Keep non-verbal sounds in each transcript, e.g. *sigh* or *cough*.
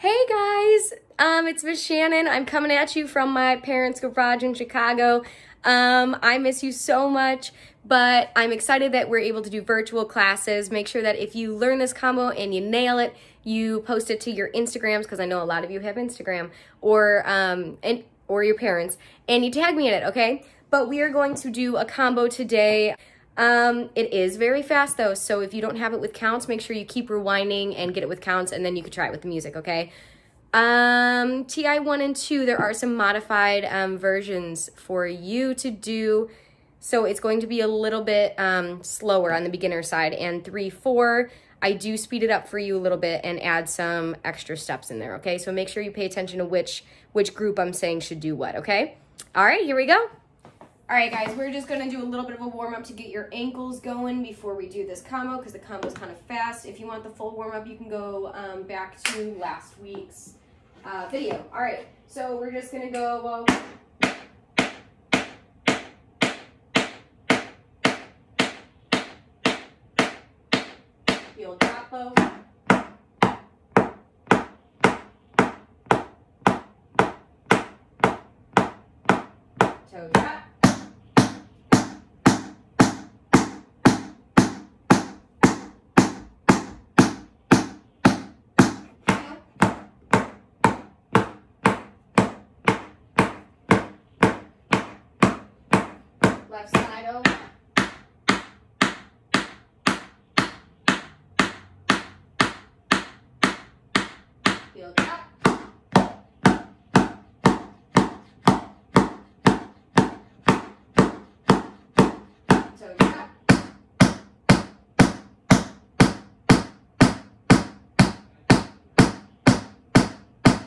Hey guys, um, it's Miss Shannon. I'm coming at you from my parents' garage in Chicago. Um, I miss you so much, but I'm excited that we're able to do virtual classes. Make sure that if you learn this combo and you nail it, you post it to your Instagrams because I know a lot of you have Instagram or um, and or your parents, and you tag me in it, okay? But we are going to do a combo today. Um, it is very fast though, so if you don't have it with counts, make sure you keep rewinding and get it with counts, and then you can try it with the music, okay? Um, TI 1 and 2, there are some modified um, versions for you to do, so it's going to be a little bit um, slower on the beginner side, and 3, 4, I do speed it up for you a little bit and add some extra steps in there, okay? So make sure you pay attention to which, which group I'm saying should do what, okay? All right, here we go. All right, guys, we're just gonna do a little bit of a warm up to get your ankles going before we do this combo because the combo is kind of fast. If you want the full warm up, you can go um, back to last week's uh, video. All right, so we're just gonna go. Uh, heel drop bow. Toe drop. Left side over. Heel drop. Toe drop.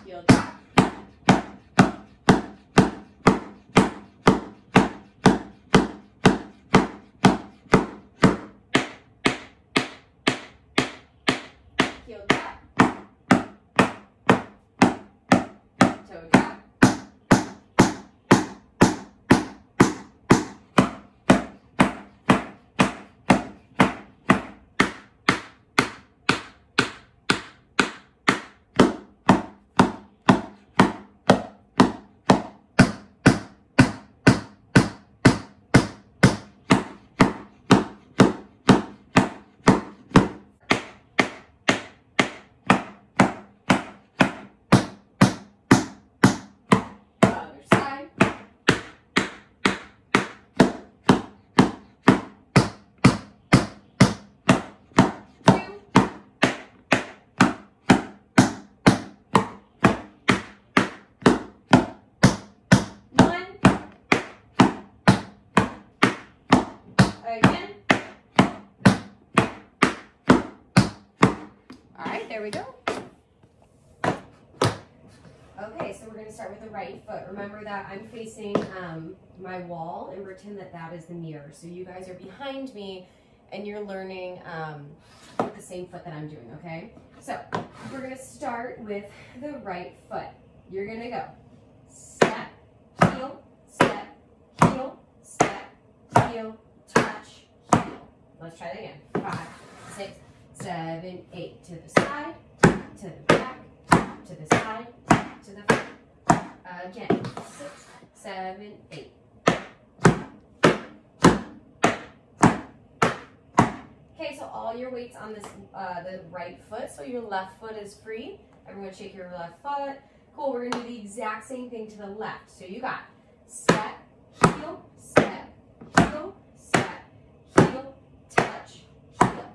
Heel drop. Heel drop. Toe drop. Other side. Two. One. Again. All right, there we go. Okay, so we're gonna start with the right foot. Remember that I'm facing um, my wall and pretend that that is the mirror. So you guys are behind me and you're learning um, with the same foot that I'm doing, okay? So we're gonna start with the right foot. You're gonna go step, heel, step, heel, step, heel. Let's try that again. Five, six, seven, eight. To the side, to the back, to the side, to the front. Again, six, seven, eight. Okay, so all your weight's on this, uh, the right foot, so your left foot is free. Everyone shake your left foot. Cool, we're gonna do the exact same thing to the left. So you got step, heel, step, heel, step, heel, touch, heel.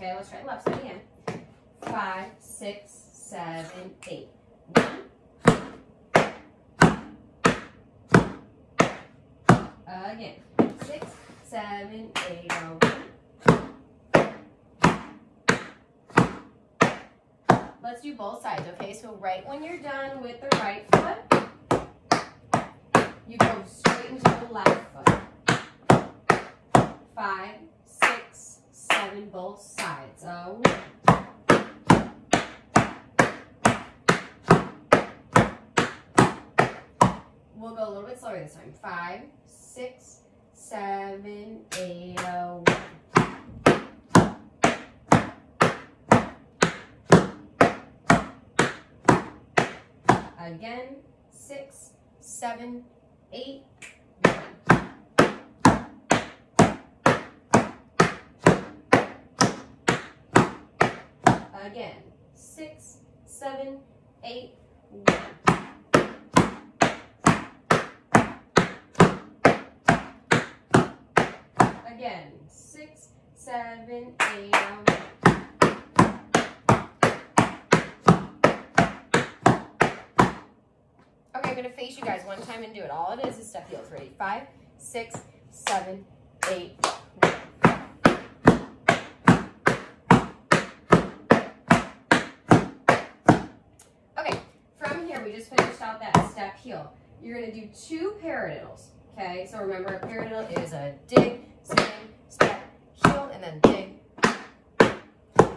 Okay, let's try the left side again. Five, six, seven, eight. Again. Six, seven, eight, oh. Let's do both sides, okay? So right when you're done with the right foot, you go straight into the left foot. Five, seven, both sides. Oh, We'll go a little bit slower this time. Five, six, seven, eight, oh, one. Again, six, seven, eight, Again, six, seven, eight, one. Again, six, seven, eight, Okay, I'm gonna face you guys one time and do it. All it is is step heels. Ready? Five, six, seven, eight, Okay, from here, we just finished out that step heel. You're gonna do two paradiddles, okay? So remember, a paradiddle is a dig, swing, step, heel, and then dig.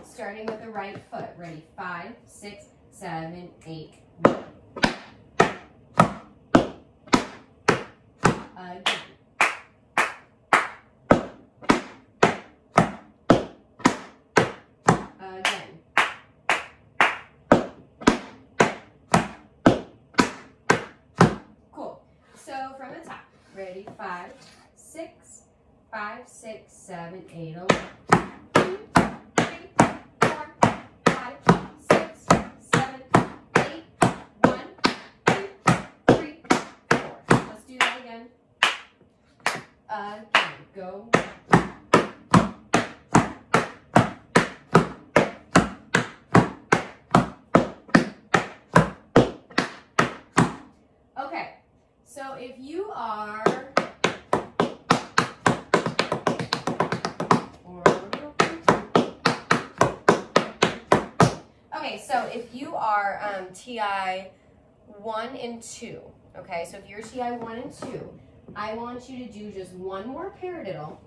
Starting with the right foot. Ready? Five, six, seven, eight. Again. Again. Ready? Five, six, five, six, seven, eight, eleven. Two, three, four, five, six, seven, eight, one, two, three, four. Let's do that again. Again, go. Okay, so if you are Okay, so if you are um, TI 1 and 2, okay, so if you're TI 1 and 2, I want you to do just one more paradiddle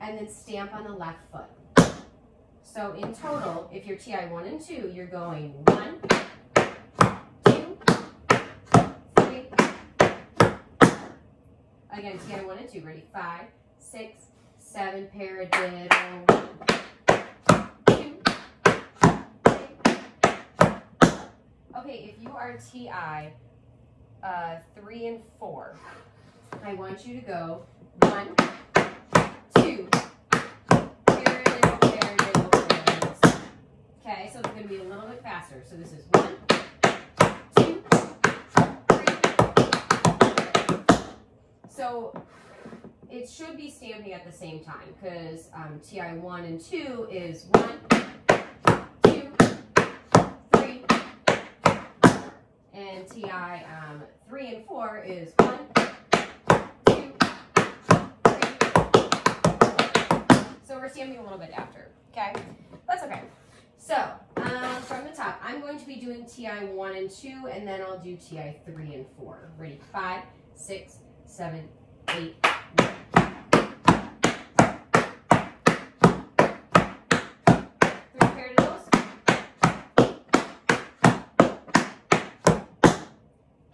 and then stamp on the left foot. So in total, if you're TI 1 and 2, you're going 1, 2, 3, again, TI 1 and 2, ready? 5, 6, 7, paradiddle, 1, 2, 3. Okay, if you are TI uh, 3 and 4, I want you to go 1, 2, paradiddle, paradiddle, paradiddles. Okay, so it's going to be a little bit faster. So this is 1, 2, So it should be stamping at the same time because um, TI 1 and 2 is 1, 2, 3, and TI um, 3 and 4 is 1, 2, 3. So we're stamping a little bit after, okay? That's okay. So um, from the top, I'm going to be doing TI 1 and 2, and then I'll do TI 3 and 4. Ready? 5, 6, 7, 8, 9. Three paradiddles.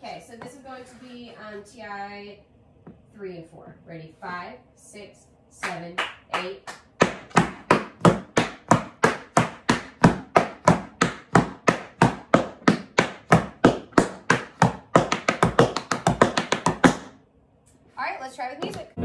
Okay, so this is going to be um, TI 3 and 4. Ready? 5, 6, 7, 8. All right, let's try with music.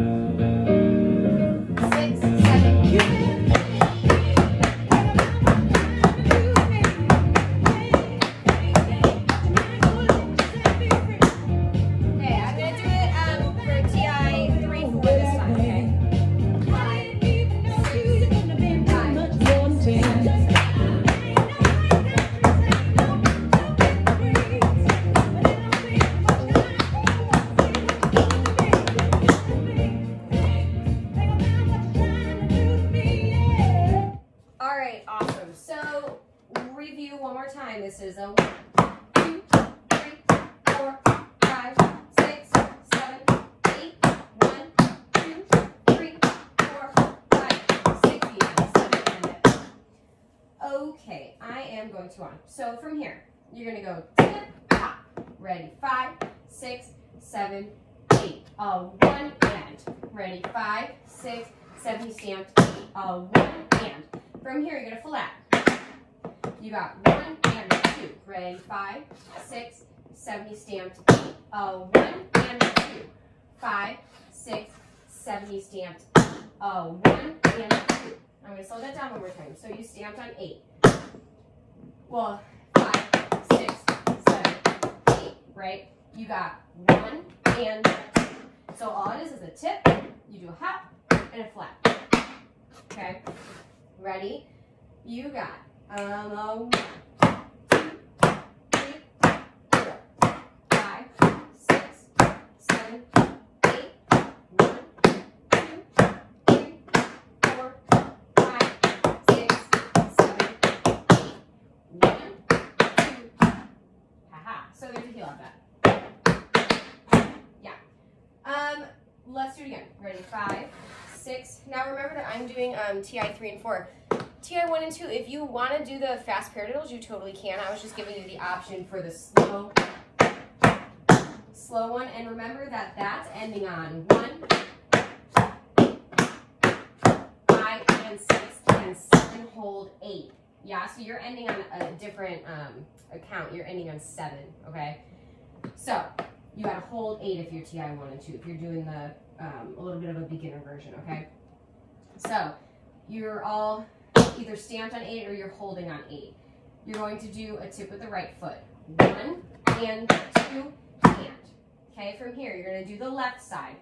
Going to on. So from here, you're gonna go tip. Ready? Five, six, seven, eight. A one and. Ready? Five, six, seven. You stamped. A one and. From here, you're gonna flat. You got one and two. Ready? Five, six, seven. You stamped. A one and two. Five, six, seven. You stamped. A one and two. I'm to slow that down one more time. So you stamped on eight. Well, five, six, seven, eight, right? You got one and. So all it is is a tip, you do a hop, and a flat. Okay? Ready? You got um, a one, two, three, four, five, six, seven, eight, one, two, three, four, five, six, seven, eight, one, two. Haha. So there's a heel of that. Yeah. Um, let's do it again. Ready? Five, six. Now remember that I'm doing um, TI three and four. TI one and two. If you want to do the fast paradiddles, you totally can. I was just giving you the option for the slow, slow one. And remember that that's ending on one, five, and six, and seven. Hold eight. Yeah. So you're ending on a different um, account. You're ending on seven. Okay. So you got to hold eight if you're TI one and two. If you're doing the um, a little bit of a beginner version, okay? So you're all either stamped on eight or you're holding on eight. You're going to do a tip with the right foot. One and two and. Okay, from here you're going to do the left side.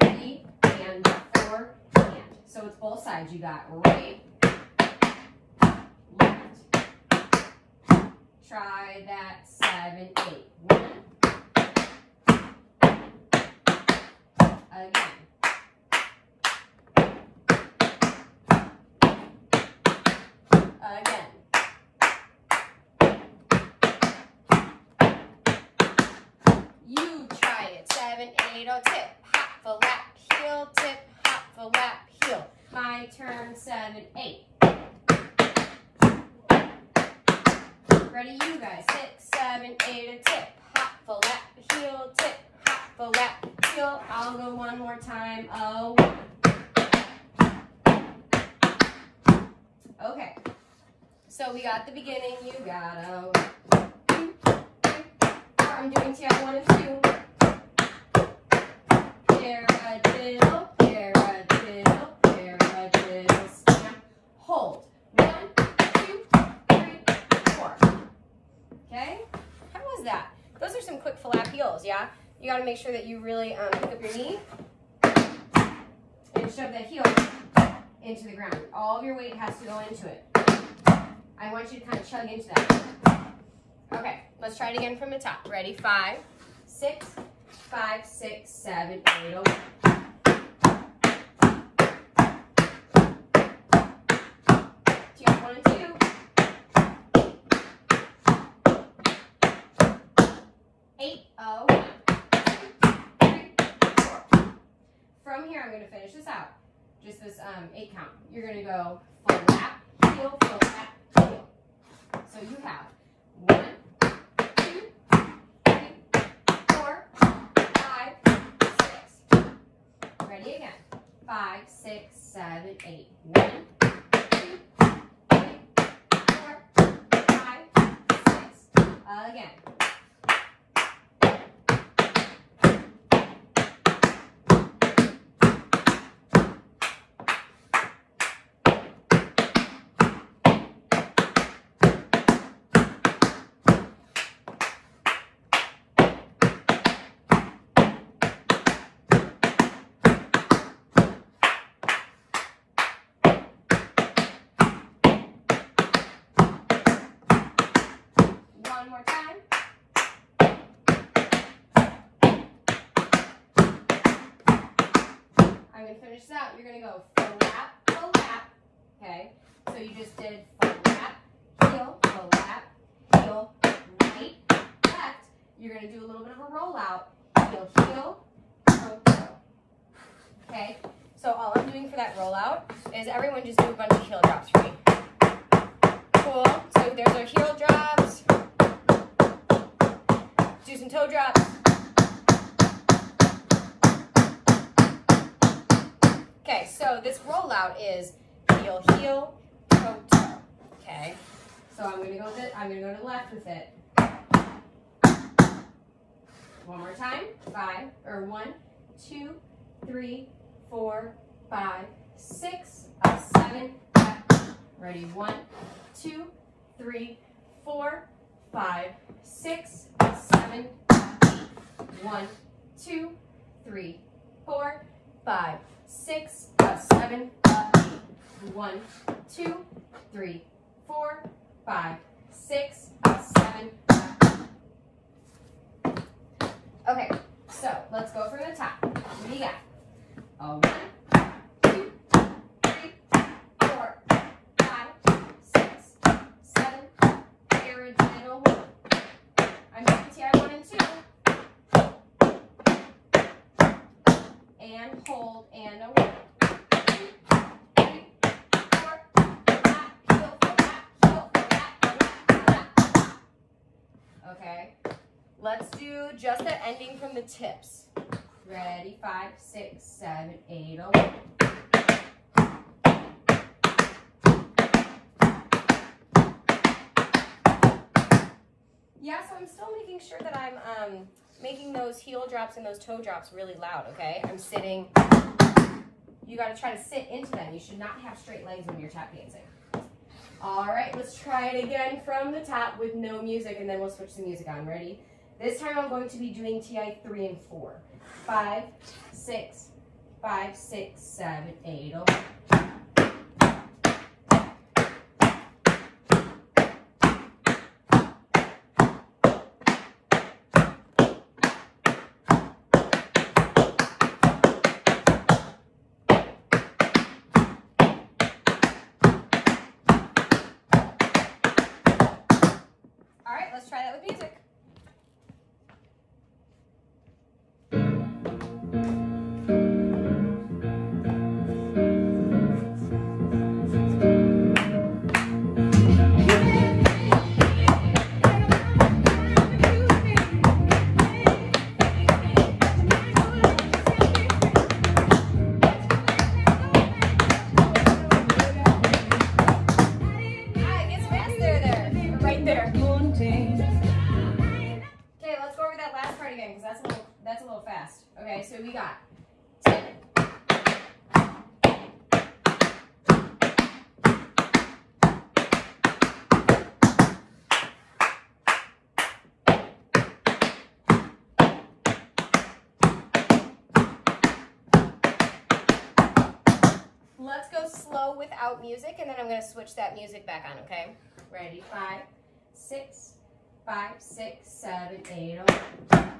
Three and four and. So it's both sides. You got right, left. Try that seven, eight. One, again. Again. You try it. Seven, eight, oh, tip, hop, flap, heel, tip, hop, flap, heel. My turn, seven, eight. Ready, you guys. Six, seven, eight, a tip, hop, flap, heel, tip, flap, heel. I'll go one more time. Oh. Okay. So we got the beginning. You got two, four. I'm doing TI one and two. Paradiddle, paradiddle, paradiddle, hold. One, two, three, four. Okay? How was that? Those are some quick flap heels, yeah? You gotta make sure that you really um, pick up your knee and shove that heel into the ground. All of your weight has to go into it. I want you to kind of chug into that. Okay, let's try it again from the top. Ready? Five, six, five, six, seven, eight, oh. Do you have one and two? Eight, oh, one, two, three, four. I'm going to finish this out. Just this um, eight count. You're going to go flap, heel, flap, heel. So you have one, two, three, four, five, six. Ready again. Five, six, seven, eight. One, two, three, four, five, six. Again. One more time. I'm gonna finish this out. You're gonna go flap, flap. Okay. So you just did flap, heel, flap, heel, right, left. You're gonna do a little bit of a rollout. Heel, heel, toe, toe. Okay. So all I'm doing for that rollout is everyone just do a bunch of heel drops for me. Cool. So there's our heel drops. Some toe drops. Okay, so this rollout is heel, heel, toe, toe. Okay. So I'm gonna go with it. I'm gonna go to the left with it. One more time. Five or one, two, three, four, five, six, uh, up, uh, Ready? One, two, three, four, five, six, seven, eight. One, two, three, four, five, six, seven, eight. One, two, three, four, five, six, seven. Okay, so let's go from the top. You got? A one, two, three, four, five, six, seven, original one. I'm CTI one and two. And hold and a one. Two, three, four, flap, heel, flap, heel, flat, flat, flat. Okay. Let's do just the ending from the tips. Ready? Five, six, seven, eight, oh. Yeah, so I'm still making sure that I'm um, making those heel drops and those toe drops really loud, okay? I'm sitting, you gotta try to sit into them. You should not have straight legs when you're tap dancing. All right, let's try it again from the top with no music and then we'll switch the music on. Ready? This time I'm going to be doing TI 3 and 4. 5, 6, 5, 6, 7, 8, without music, and then I'm gonna switch that music back on. Okay, ready? Five, six, five, six, seven, eight, oh.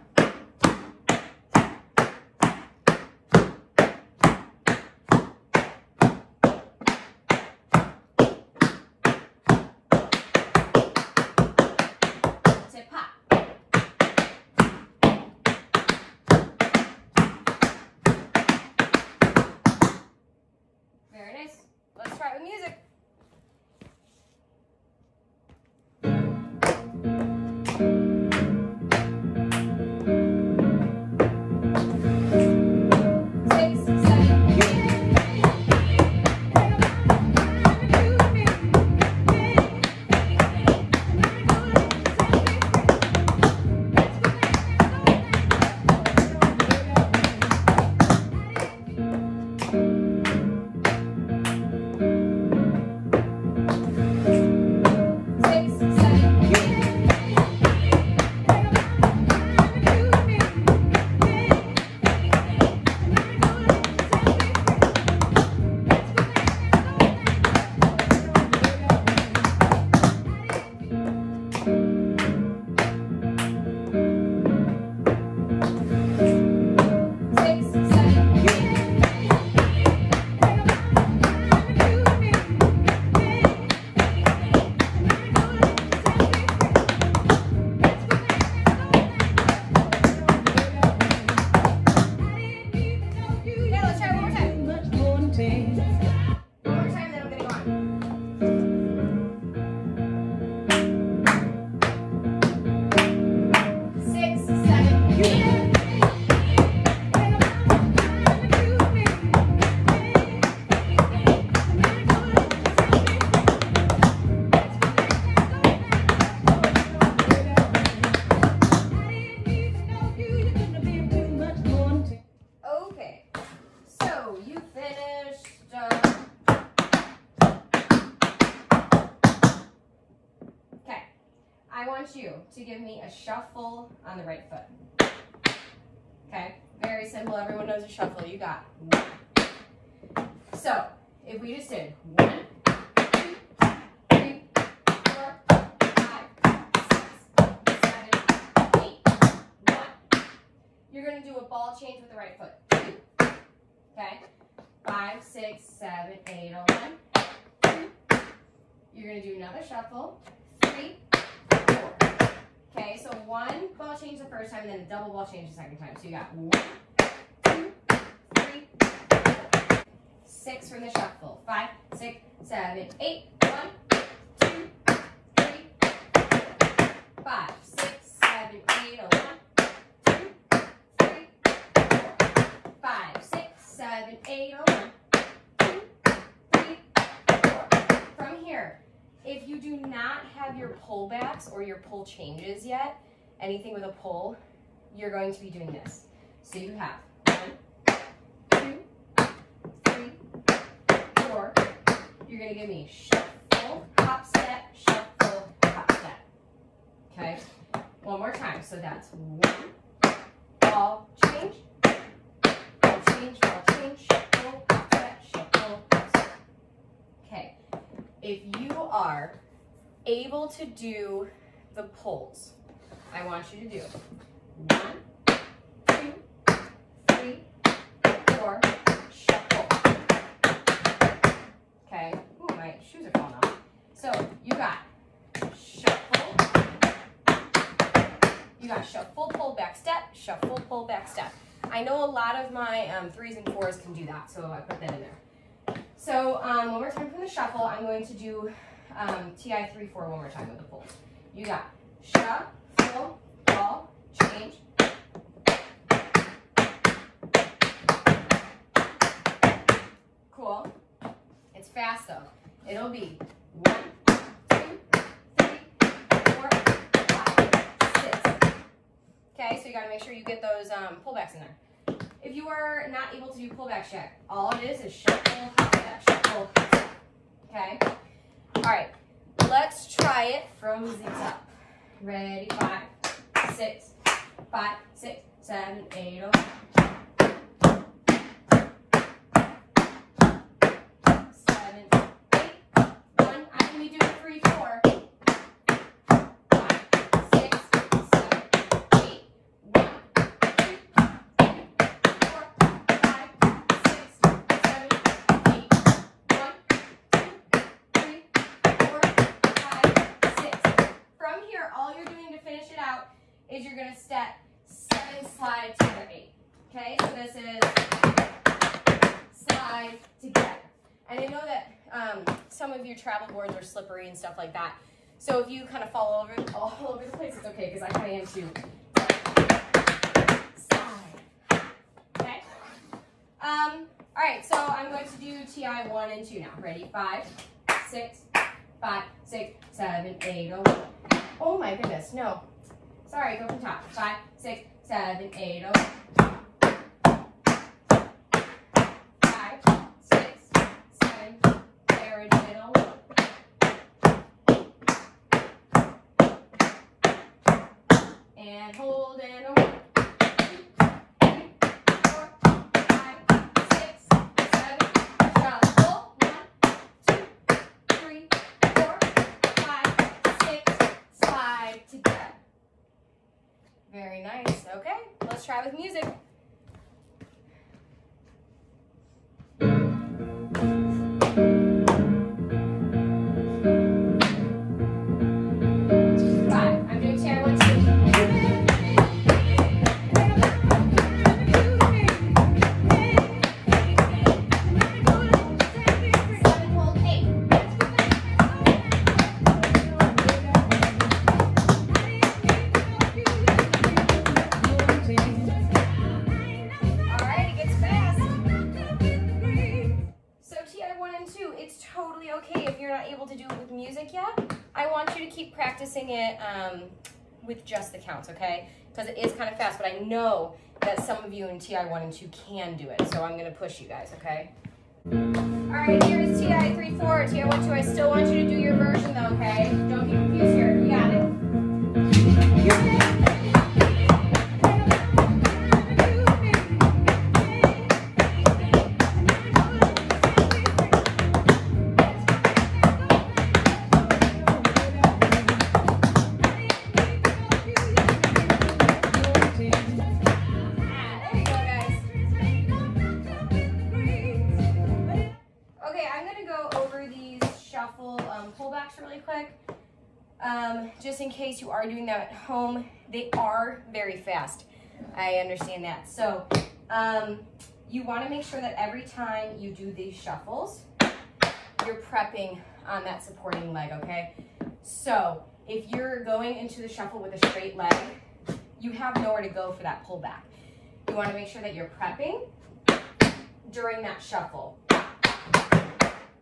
Shuffle on the right foot. Okay, very simple. Everyone knows a shuffle. You got. So, if we just did one. You're going to do a ball change with the right foot. Okay, five, six, seven, eight, oh, one. You're going to do another shuffle. Okay, so one ball change the first time, and then a double ball change the second time. So you got one, two, three. Six from the shuffle. Five, six, seven, eight. One, two, three. Five, six, seven, eight. One, two, three, four. Five, six, seven, eight. Oh, one, two, three, four. From here, if you do not have your pullbacks or your pull changes yet, anything with a pull, you're going to be doing this. So you have one, two, three, four. You're going to give me shuffle, hop, step, shuffle, hop, step. Okay? One more time. So that's one, ball, change, ball, change, ball, change, shuffle, hop, step, shuffle, hop, step. Okay. If you are able to do the pulls, I want you to do one, two, three, four, shuffle. Okay. Ooh, my shoes are falling off. So you got shuffle. You got shuffle, pull back step, shuffle, pull back step. I know a lot of my um, threes and fours can do that, so I put that in there. So um, one more time from the shuffle, I'm going to do um, TI 3-4 one more time with the pulls. You got shuffle, ball, change. Cool. It's fast though. It'll be one, two, three, four, five, six. Okay, so you gotta make sure you get those um, pullbacks in there. If you are not able to do pullbacks yet, all it is is shuffle, hop, shuffle. Okay? All right, let's try it from the top. Ready? Five, six, five, six, seven, eight, oh. Seven, eight, one. I can be doing three, four. Five, six, seven, eight. One, two, three, four, five, six, seven, eight. One, two, three, four, five, six. From here, all you're doing to finish it out is you're gonna step seven slide to the eight. Okay, so this is slide together. And I know that um, some of your travel boards are slippery and stuff like that. So if you kind of fall over all *laughs* over the place, it's okay because I kind of am too. Okay. Um. All right. So I'm going to do TI one and two now. Ready? Five, six, five, six, seven, eight, Oh, oh my goodness. No. Sorry. Go from top. Five, six, seven, eight. Oh. Five, six, seven, there in the middle. And hold um, with just the counts, okay? Because it is kind of fast, but I know that some of you in TI one and two can do it, so I'm gonna push you guys, okay? All right, here's TI three four, TI one two. I still want you to do your version are doing that at home, they are very fast. I understand that. So um, you wanna make sure that every time you do these shuffles, you're prepping on that supporting leg, okay? So if you're going into the shuffle with a straight leg, you have nowhere to go for that pullback. You wanna make sure that you're prepping during that shuffle.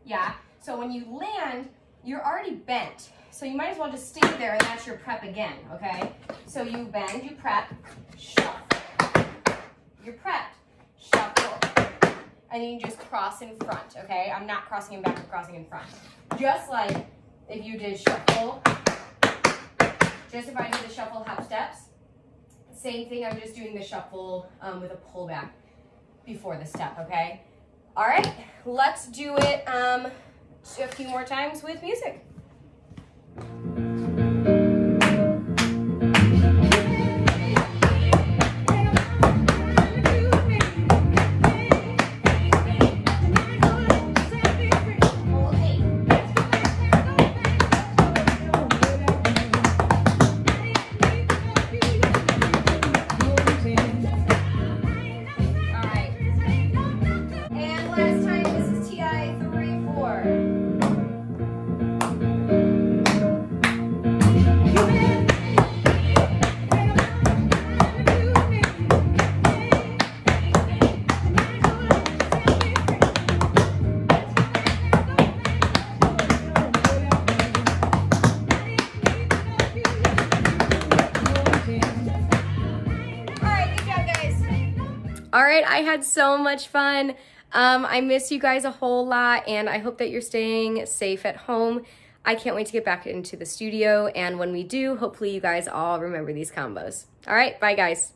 Yeah, so when you land, you're already bent. So you might as well just stay there and that's your prep again, okay? So you bend, you prep, shuffle. You're prepped, shuffle. And you just cross in front, okay? I'm not crossing in back, I'm crossing in front. Just like if you did shuffle, just if I did the shuffle hop steps, same thing, I'm just doing the shuffle um, with a pullback before the step, okay? All right, let's do it um, a few more times with music. I had so much fun. Um, I miss you guys a whole lot, and I hope that you're staying safe at home. I can't wait to get back into the studio, and when we do, hopefully you guys all remember these combos. All right, bye, guys.